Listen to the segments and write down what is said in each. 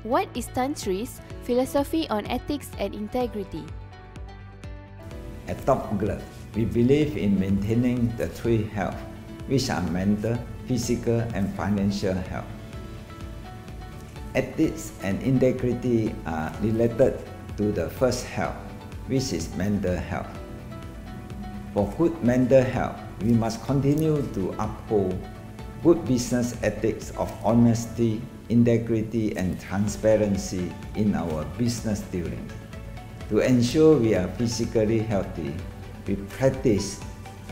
What is Tan Sri's philosophy on ethics and integrity? At Top Glove, we believe in maintaining the three health, which are mental, physical, and financial health. Ethics and integrity are related to the first health, which is mental health. For good mental health, we must continue to uphold good business ethics of honesty, integrity, and transparency in our business dealings. To ensure we are physically healthy, we practice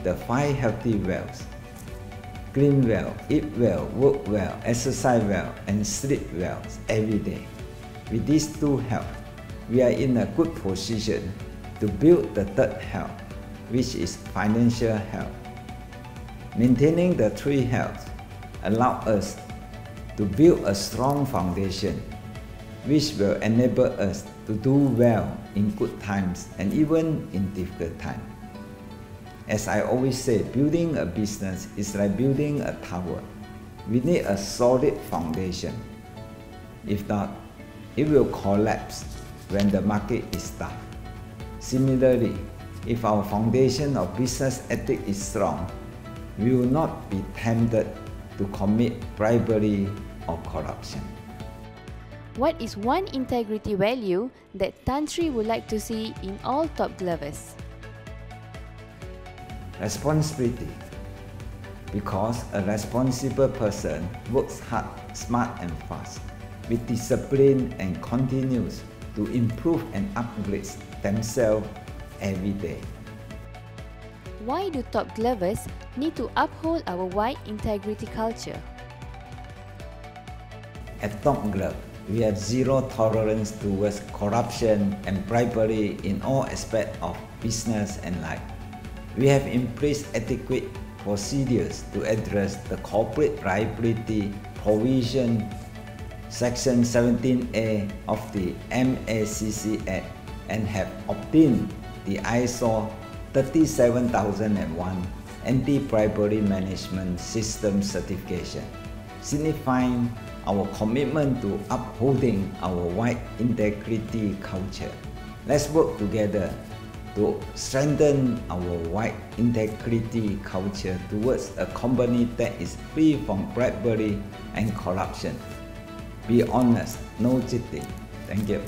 the five healthy wells. Clean well, eat well, work well, exercise well, and sleep well every day. With these two health, we are in a good position to build the third health, which is financial health. Maintaining the three health allow us to build a strong foundation which will enable us to do well in good times and even in difficult times. As I always say, building a business is like building a tower. We need a solid foundation. If not, it will collapse when the market is tough. Similarly, if our foundation of business ethic is strong, we will not be tempted to commit bribery or corruption. What is one integrity value that Tan Sri would like to see in all top glovers? Responsibility. Because a responsible person works hard, smart and fast, with discipline and continues to improve and upgrade themselves every day. Why do top glovers need to uphold our W.H.I.T.E. integrity culture? At Top Glove, we have zero tolerance towards corruption and bribery in all aspects of business and life. We have in place adequate procedures to address the corporate liability provision Section 17A of the MACC Act and have obtained the ISO 37001 Anti-Bribery Management System certification, signifying our commitment to upholding our W.H.I.T.E. integrity culture. Let's work together to strengthen our W.H.I.T.E. integrity culture towards a company that is free from bribery and corruption. Be honest, no cheating. Thank you.